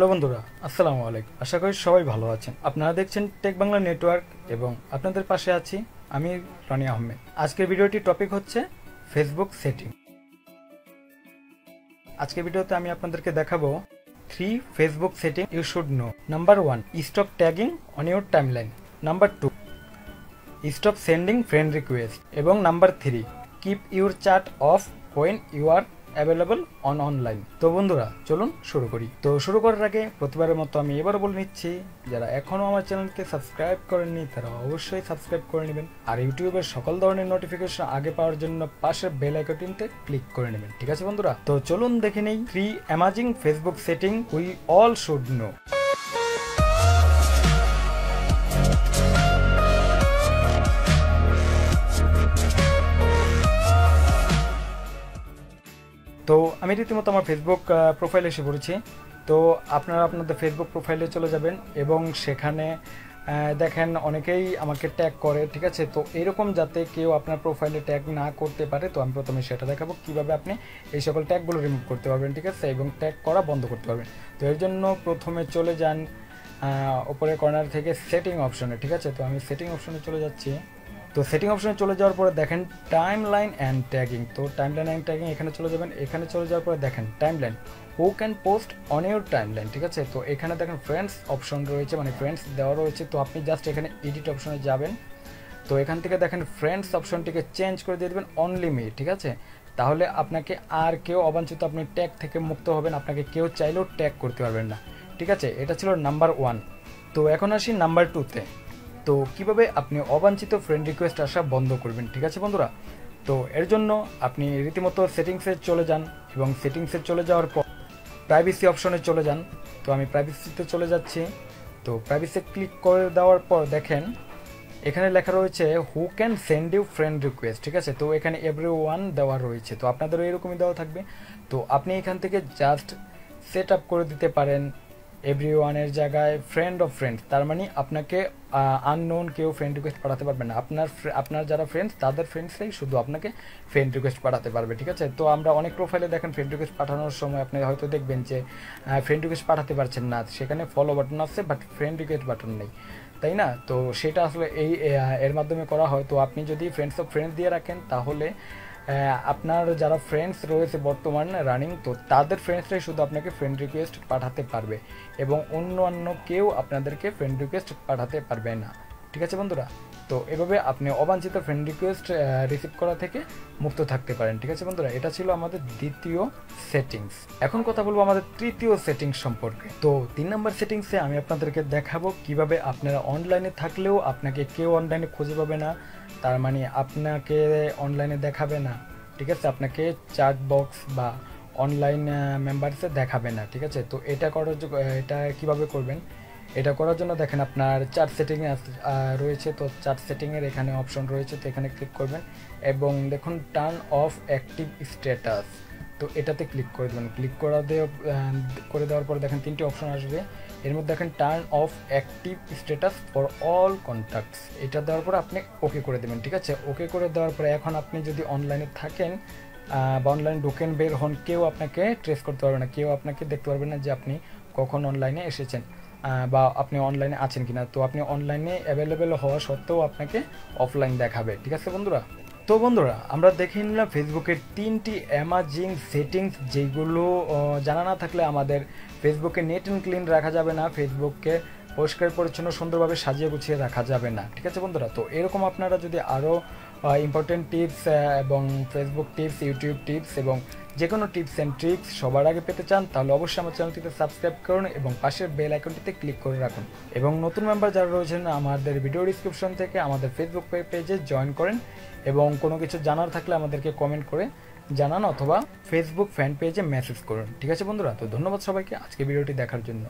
Hello বন্ধুরা, আসসালামু আলাইকুম। আশা করি সবাই ভালো আছেন। আপনারা দেখছেন টেক বাংলা নেটওয়ার্ক এবং আপনাদের পাশে আছি আমি রনি আহমেদ। আজকের ভিডিওটির টপিক হচ্ছে ফেসবুক সেটিং আজকের ভিডিওতে আমি আপনাদেরকে দেখাবো three Facebook setting you should know number one stop tagging on your timeline number two stop sending friend request এবং number three keep your chat off when you are available on online তো বন্ধুরা, চলুন শুরু করি। তো শুরু করার আগে প্রতিবারের মতো আমি এবার বলে নিচ্ছি, যারা এখনও আমার চ্যানেলকে সাবস্ক্রাইব করেননি, তারা অবশ্যই সাবস্ক্রাইব করে নেবেন। আর ইউটিউবের সকল ধরনের নোটিফিকেশন আগে পাওয়ার জন্য পাশে বেল আইকনটিতে ক্লিক করে নেবেন। ঠিক আছে বন্ধুরা? তো চলুন দেখে নেই three amazing Facebook setting we all should know তো আমি রীতিমতো আমার ফেসবুক প্রোফাইলে এসে পড়েছি। তো আপনারা আপনাদের ফেসবুক প্রোফাইলে চলে যাবেন এবং সেখানে দেখেন অনেকেই আমাকে ট্যাগ করে ঠিক আছে? তো এরকম যাতে কেউ আপনার প্রোফাইলে ট্যাগ না করতে পারে তো আমি প্রথমে সেটা দেখাবো। কীভাবে আপনি এই সকল ট্যাগগুলো রিমুভ করতে পারবেন ঠিক আছে? এবং ট্যাগ করা বন্ধ করতে পারবেন। তো এর জন্য প্রথমে চলে যান আহ, উপরের কর্নার থেকে সেটিং অপশনে ঠিক আছে? তো আমি সেটিং অপশনে চলে যাচ্ছি। তো সেটিং অপশনে চলে যাওয়ার পরে দেখেন টাইম লাইন অ্যান্ড ট্যাগিং তো টাইম লাইন অ্যান্ড ট্যাগিং এখানে চলে যাবেন, এখানে চলে যাওয়ার পরে দেখেন timeline who can post on your timeline line ঠিক আছে? তো এখানে দেখেন ফ্রেন্ডস অপশন রয়েছে মানে ফ্রেন্ডস দেওয়া রয়েছে। তো আপনি জাস্ট এখানে এডিট অপশনে যাবেন। তো এখান থেকে দেখেন ফ্রেন্ডস অপশনটিকে চেঞ্জ করে দিয়ে দেবেন অনলি মি ঠিক আছে? তাহলে আপনাকে আর কেউ অবাঞ্ছিত আপনি ট্যাগ থেকে মুক্ত হবেন, আপনাকে কেউ চাইলেও ট্যাগ করতে পারবেন না, ঠিক আছে? এটা ছিল নাম্বার ওয়ান তো এখন আসি নাম্বার টুতে তো কীভাবে আপনি অবাঞ্ছিত ফ্রেন্ড রিকোয়েস্ট আসা বন্ধ করবেন, ঠিক আছে বন্ধুরা? তো এর জন্য আপনি রীতিমতো সেটিংসে চলে যান এবং সেটিংসে চলে যাওয়ার পর প্রাইভেসি অপশনে চলে যান। তো আমি প্রাইভেসিতে চলে যাচ্ছি। তো প্রাইভেসি ক্লিক করে দেওয়ার পর দেখেন, এখানে লেখা রয়েছে who can send you friend request ঠিক আছে? তো এখানে এভরি ওয়ান দেওয়া রয়েছে। তো আপনাদেরও এরকমই দেওয়া থাকবে। তো আপনি এখান থেকে জাস্ট সেট আপ করে দিতে পারেন। এভরি ওয়ানের জায়গায় ফ্রেন্ড অফ ফ্রেন্ডস তার মানে আপনাকে আননোন কেউ ফ্রেন্ড রিকোয়েস্ট পাঠাতে পারবে না। আপনার আপনার যারা ফ্রেন্ডস তাদের ফ্রেন্ডসরাই শুধু আপনাকে ফ্রেন্ড রিকোয়েস্ট পাঠাতে পারবে, ঠিক আছে? তো আমরা অনেক প্রোফাইলে দেখেন ফ্রেন্ড রিকোয়েস্ট পাঠানোর সময় আপনি হয়তো দেখবেন যে ফ্রেন্ড রিকোয়েস্ট পাঠাতে পারছেন না। সেখানে ফলো বাটন আছে বাট ফ্রেন্ড রিকোয়েস্ট বাটন নেই, তাই না? তো সেটা আসলে এই এর মাধ্যমে করা হয়। তো আপনি যদি ফ্রেন্ডস অফ ফ্রেন্ডস দিয়ে রাখেন, তাহলে আপনার যারা ফ্রেন্ডস রয়েছে বর্তমান রানিং তো তাদের ফ্রেন্ডসরাই শুধু আপনাকে ফ্রেন্ড রিকোয়েস্ট পাঠাতে পারবে এবং অন্য অন্য কেউ আপনাদেরকে ফ্রেন্ড রিকোয়েস্ট পাঠাতে পারবে না। ঠিক আছে বন্ধুরা? তো এভাবে আপনি অবাঞ্ছিত ফ্রেন্ড রিকোয়েস্ট রিসিভ করা থেকে মুক্ত থাকতে পারেন, ঠিক আছে বন্ধুরা? এটা ছিল আমাদের দ্বিতীয় সেটিংস এখন কথা বলব আমাদের তৃতীয় সেটিংস সম্পর্কে। তো তিন নম্বর সেটিংসে আমি আপনাদেরকে দেখাবো কীভাবে আপনারা অনলাইনে থাকলেও আপনাকে কেউ অনলাইনে খুঁজে পাবে না। তার মানে আপনাকে অনলাইনে দেখাবে না, ঠিক আছে? আপনাকে চার্ট বক্স বা অনলাইন মেম্বারসে দেখাবে না, ঠিক আছে? তো এটা করার এটা কীভাবে করবেন? এটা করার জন্য দেখেন আপনার চার্ট সেটিং রয়েছে। তো চার্ট সেটিংয়ের এখানে অপশন রয়েছে, তো এখানে ক্লিক করবেন। এবং দেখুন টার্ন অফ অ্যাক্টিভ স্ট্যাটাস তো এটাতে ক্লিক করে দেবেন। ক্লিক করা করে দেওয়ার পর দেখেন তিনটি অপশন আসবে। এর মধ্যে দেখেন turn off active status for all contacts এটা দেওয়ার পর আপনি ওকে করে দেবেন, ঠিক আছে? ওকে করে দেওয়ার পরে এখন আপনি যদি অনলাইনে থাকেন বা অনলাইন ঢোকেন, বের হন, কেউ আপনাকে ট্রেস করতে পারবে না। কেউ আপনাকে দেখতে পারবে না যে আপনি কখন অনলাইনে এসেছেন। বা আপনি অনলাইনে আছেন কিনা, তো আপনি অনলাইনে অ্যাভেলেবেল হওয়া সত্ত্বেও আপনাকে অফলাইন দেখাবে। ঠিক আছে বন্ধুরা? তো বন্ধুরা, আমরা দেখে নিলাম ফেসবুকের তিনটি অ্যামাজিং সেটিংস যেগুলো জানা না থাকলে আমাদের ফেসবুকে নেট অ্যান্ড ক্লিন রাখা যাবে না ফেসবুককে পরিষ্কার, পরিচ্ছন্ন, সুন্দরভাবে সাজিয়ে গুছিয়ে রাখা যাবে না। ঠিক আছে বন্ধুরা? তো এরকম আপনারা যদি আরও ইম্পর্টেন্ট টিপস এবং ফেসবুক টিপস ইউটিউব টিপস এবং যে কোনো টিপস অ্যান্ড ট্রিক্স সবার আগে পেতে চান, তাহলে অবশ্যই আমার চ্যানেলটিতে সাবস্ক্রাইব করুন এবং পাশের বেল আইকনটিতে ক্লিক করে রাখুন। এবং নতুন মেম্বার যারা রয়েছেন, আমাদের ভিডিও ডিসক্রিপশন থেকে আমাদের ফেসবুক পেজে জয়েন করেন এবং কোনো কিছু জানার থাকলে আমাদেরকে কমেন্ট করে জানান অথবা ফেসবুক ফ্যান পেজে মেসেজ করুন। ঠিক আছে বন্ধুরা? তো ধন্যবাদ সবাইকে। আজকে ভিডিওটি দেখার জন্য।